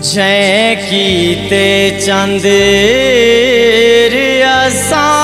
जय कीते चंदेर चन्दसा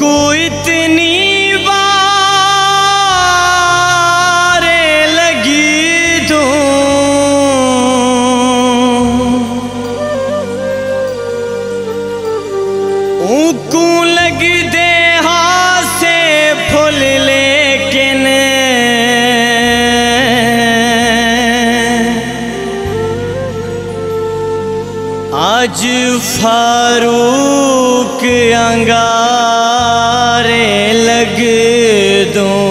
को इतनी बारे लगी दो ऊकू लग दे हासे फुल आज फारूक अंगारे लग दूँ।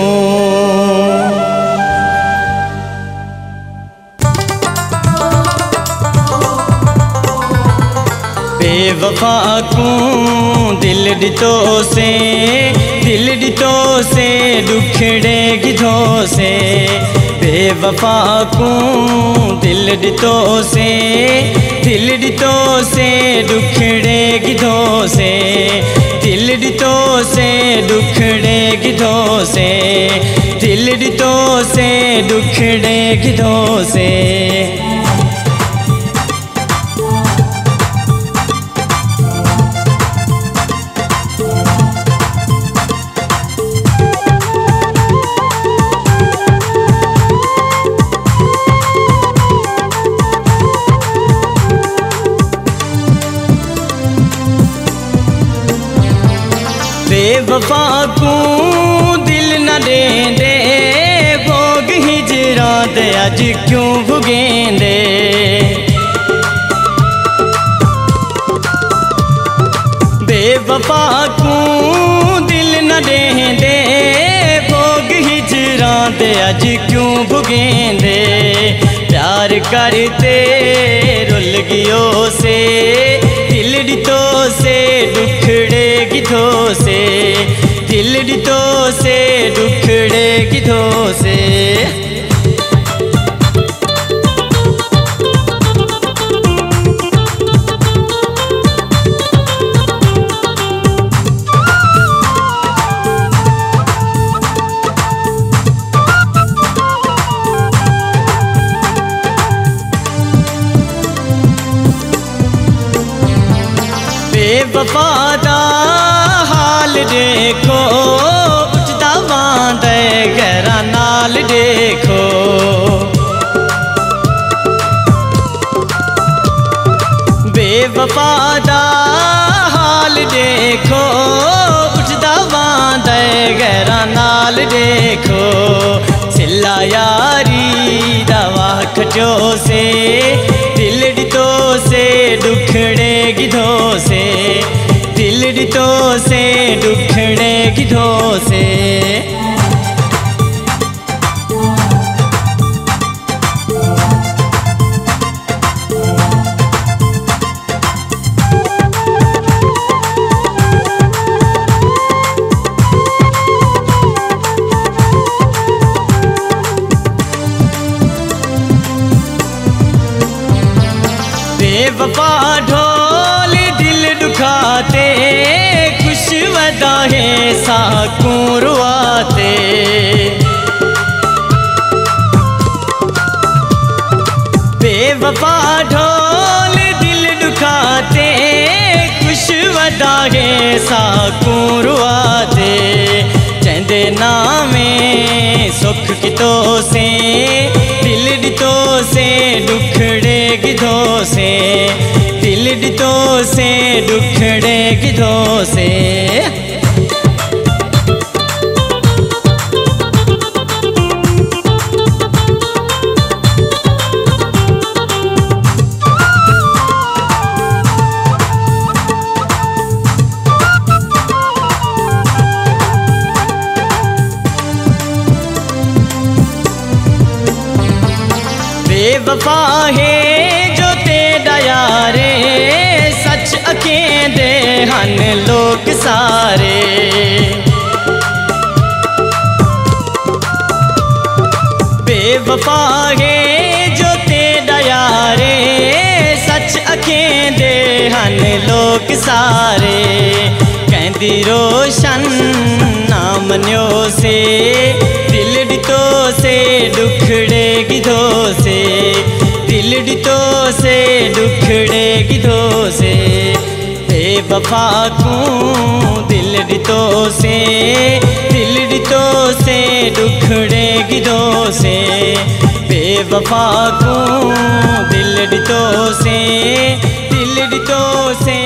बेवफा को दिल ॾिठो से, दिल ॾिठो से ॾुखड़े गिधो से। बेवफा को दिल डितो से, दिल डितो से दुखड़े गिधो से, दिल डितो से दुखड़े गिधो से, दिल डितो से दुखड़े गिधो से। बेवफा को दिल न दे दे, भोग हिजरा दे अज क्यों भुगेंदे? बेवफा को दिल न दे दे, भोग हिजरा दे अज क्यों भुगेंदे? प्यार करते रुल गियो से, दिल ॾिठो से ॾुखड़े गिधो से? दिल ॾिठो से ॾुखड़े गिधो से? बेवफादा हाल देखो उठदा बांदे गहरा नाल देखो। बेवफादा हाल देखो उठदा बांदे गहरा नाल देखो। सिला यारी दवा खजो से से दुखड़े गिधो से। कितो से बेवफा है जो तेरा यारे सच अखें दे हन लोग सारे। बेवफा है जो तेरा यारे सच अखें हन लोग सारे। कहंदी रोशन ना मन्यो से। दिल ॾिठो दिल से, दुखड़े की गिधो से, बेवफा तू दिल तो से, दिल तो से ॾुखड़े गिधो से, बेवफा तू दिल तो से, दिल तो से